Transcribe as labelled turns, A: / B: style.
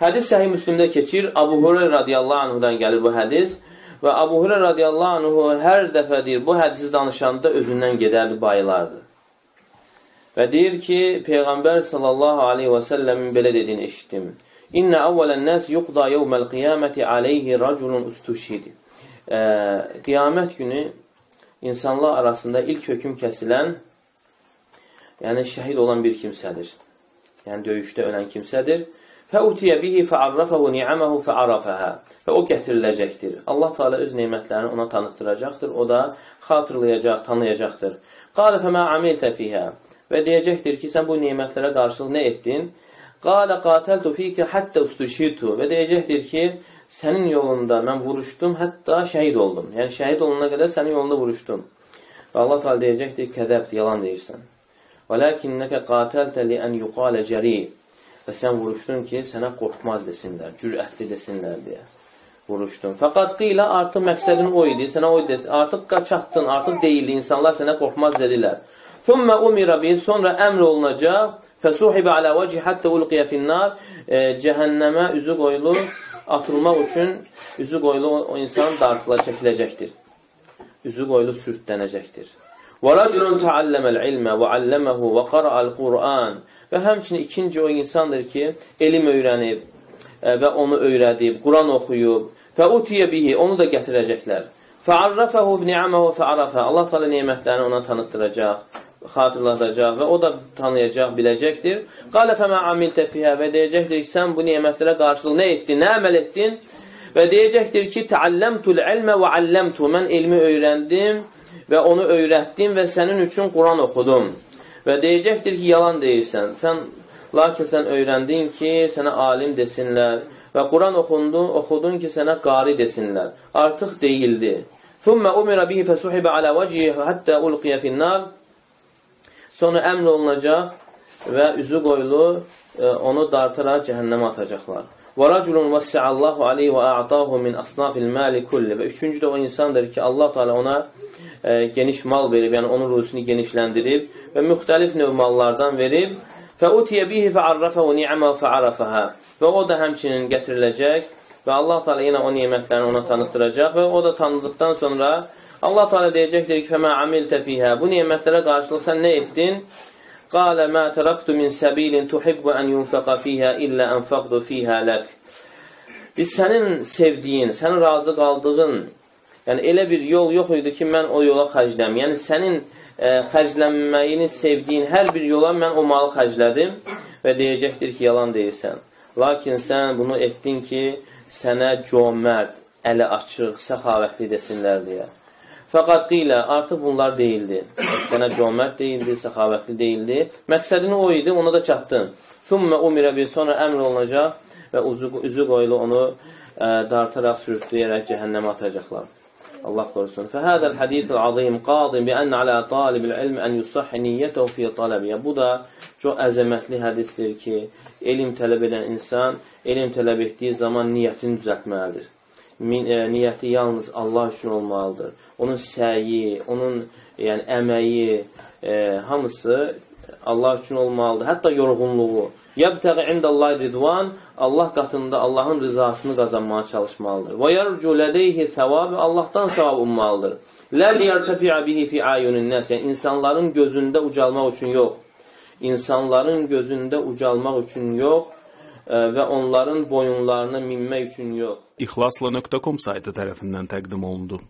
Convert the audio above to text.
A: Hədis səhih Müslimdə keçir. Abu Hurayra radiyallahu anhudan gəlir bu hədis. Və Abu Hurayra radiyallahu anhu hər dəfə deyir, bu hədisi danışanda özündən gedərdi, bayılardı. Və deyir ki, Peyğəmbər sallallahu aleyhi və səlləmin belə dediyini eşitdim. İnnə əvvələn nəs yuqda yevməl qiyaməti aleyhi raculun ustuşidi. Qiyamət günü insanlar arasında ilk hökm kəsilən, yəni şəhid olan bir kimsədir. Yəni döyüşdə ölən kimsədir. Fəutiyə bihi fəarrafahu ni'amahu fəarafəhə. Və o gətiriləcəkdir. Allah Teala öz nemətlərini ona tanıtdıracaqdır. O da xatırlayacaq, tanıyacaqdır. Qalə fəmə amiltə fihə. Və deyəcəkdir ki, sən bu nemətlərə qarşılıq nə etdin? Qalə qatəltu fikə həttə ustuşitu. Və deyəcəkdir ki, sənin yolunda mən vuruşdum, hətta şəhid oldum. Yəni, şəhid olana qədər sənin yolunda vuruşdum. Və Allah Teala deyəcəkdir, kədəbdir, yalan deyirsən. Və ləkinnəkə qatəltə li ən yuqalə cəri. Və sən vuruşdun ki, sənə qorxmaz desinlər, cürətli desinlər deyə vuruşdun. Fəqat qilə artıq məqsədin o idi, sənə o desin, artıq qaçatdın, artıq deyildi, insanlar sənə qorxmaz dedilər. Thumma umira bi, sonra əmr olunacaq, fəsuhibə alə vəci həttə ulqiyə finnar, e, cəhənnəmə üzü qoyulur, atılmaq üçün üzü qoyulu o insan dartıla çəkiləcəkdir. Üzü qoyulu sürtlənəcəkdir. Və rəculun təalləməl ilmə və alləməhu və qara'al Qur'an Və həmçinin ikinci o insandır ki, elm öyrənib e, və onu öyrədib, Quran oxuyub və utiyə bihi, onu da gətirəcəklər. Fəarrafəhu ni'aməhu fəarafə. Allah təala nemətlərini ona tanıtdıracaq, xatırladacaq və o da tanıyacaq, biləcəkdir. Qalə fəmə amiltə fihə və deyəcəkdir ki, sən bu nemətlərə qarşılıq nə etdin, nə əməl etdin? Və deyəcəkdir ki, təalləmtul ilmə və alləmtu. Mən elmi öyrəndim və onu öyrətdim və sənin üçün Quran oxudum. Və deyəcəkdir ki, yalan deyirsən. Sən, lakin sən öyrəndin ki, sənə alim desinlər və Quran oxundun, oxudun ki, sənə qari desinlər. Artıq deyildi. Thumma umira bihi fəsuhibə alə vəcihi həttə ulqiyə finnar. Sonra əmr olunacaq və üzü qoyulu e, onu dartaraq cəhənnəmə atacaqlar. Və raculun vəssi'allahu aleyhi və a'tahu min asnafil mali kulli. Və üçüncü də o insandır ki, Allah Teala ona e, geniş mal verib, yəni onun ruzusunu genişləndirib və müxtəlif növ mallardan verib. Fəutiyə bihi fəarrafəhu ni'mə fəarafəhə. Və o da həmçinin gətiriləcək və Allah Teala yenə o nemətlərini ona tanıtdıracaq və o da tanıdıqdan sonra Allah Teala deyəcəkdir ki, fəmə amiltə fihə. Bu nemətlərə qarşılıq sən nə etdin? Qalə mə tərəqtu min səbilin tuhibbu ən yunfəqa fiyhə illə ənfəqdu fiyhə lək. Biz sənin sevdiyin, sənin razı qaldığın, yəni elə bir yol yox idi ki, mən o yola xərcləm. Yəni sənin ə, xərclənməyini sevdiyin hər bir yola mən o malı xərclədim və deyəcəkdir ki, yalan deyirsən. Lakin sən bunu etdin ki, sənə cömərd, əli açıq, səxavətli desinlər deyə. Fəqat qilə, artıq bunlar deyildi. Sənə cömərd deyildi, səxavətli deyildi. Məqsədini o idi, ona da çatdın. Thumma umirə bir, sonra əmr olunacaq və üzü, üzü qoyulu onu ə, dartaraq, sürükləyərək cəhənnəmə atacaqlar. Allah qorusun. Fəhədəl hədithul azim qadim bi ən alə talibil ilm ən yusahhi niyyətəhu fi tələbiyyə. Bu da çox əzəmətli hədisdir ki, elm tələb edən insan elm tələb etdiyi zaman niyyətini düzəltməlidir e, niyyəti yalnız Allah üçün olmalıdır. Onun səyi, onun yəni əməyi, e, hamısı Allah üçün olmalıdır. Hətta yorğunluğu. Yəbtəği indallahi ridvan, Allah qatında Allahın rızasını qazanmağa çalışmalıdır. Və yərcu lədeyhi səvabı, Allahdan savab ummalıdır. Ləl yərtəfi'a bihi fi ayunin nəs, yəni insanların gözündə ucalmaq üçün yox. İnsanların gözündə ucalmaq üçün yox, və onların boyunlarına minmək üçün yox.
B: İxlasla.com saytı tərəfindən təqdim olundu.